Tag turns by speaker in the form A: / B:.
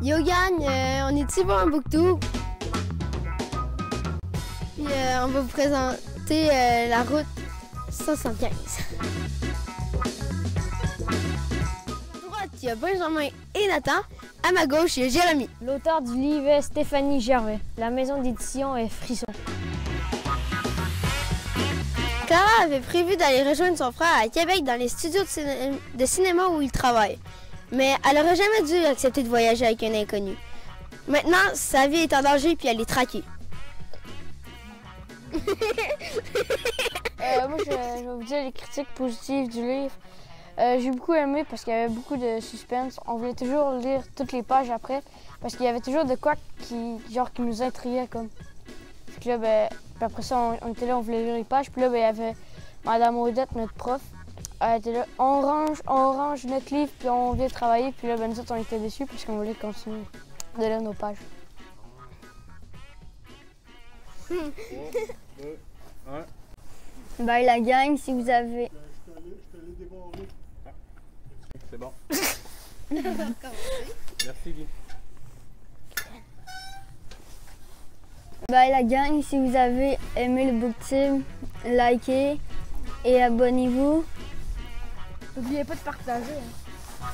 A: Yo gang, euh, on est ici pour un. Puis euh, on va vous présenter euh, la route 175. À droite, il y a Benjamin et Nathan. À ma gauche, il y a Jérémy.
B: L'auteur du livre est Stéphanie Gervais. La maison d'édition est Frisson.
A: Clara avait prévu d'aller rejoindre son frère à Québec dans les studios de, ciné- de cinéma où il travaille. Mais elle n'aurait jamais dû accepter de voyager avec un inconnu. Maintenant, sa vie est en danger puis elle est traquée.
B: Euh, moi, je, vais vous dire les critiques positives du livre. Euh, J'ai beaucoup aimé parce qu'il y avait beaucoup de suspense. On voulait toujours lire toutes les pages après parce qu'il y avait toujours de quoi qui, genre, qui nous intriguait. Comme. Ben, puis après ça, on, on était là, on voulait lire les pages. Puis là, ben, il y avait Madame Odette, notre prof. Elle était là, on range, on range notre livre, puis on vient travailler. Puis là, ben, nous autres, on était déçus parce qu'on voulait continuer de lire nos pages.
C: Bye la gang, si vous avez.
D: C'est bon. Merci Guy.
C: Bye la gang, si vous avez aimé le book team, likez et abonnez-vous.
B: N'oubliez pas de partager. hein.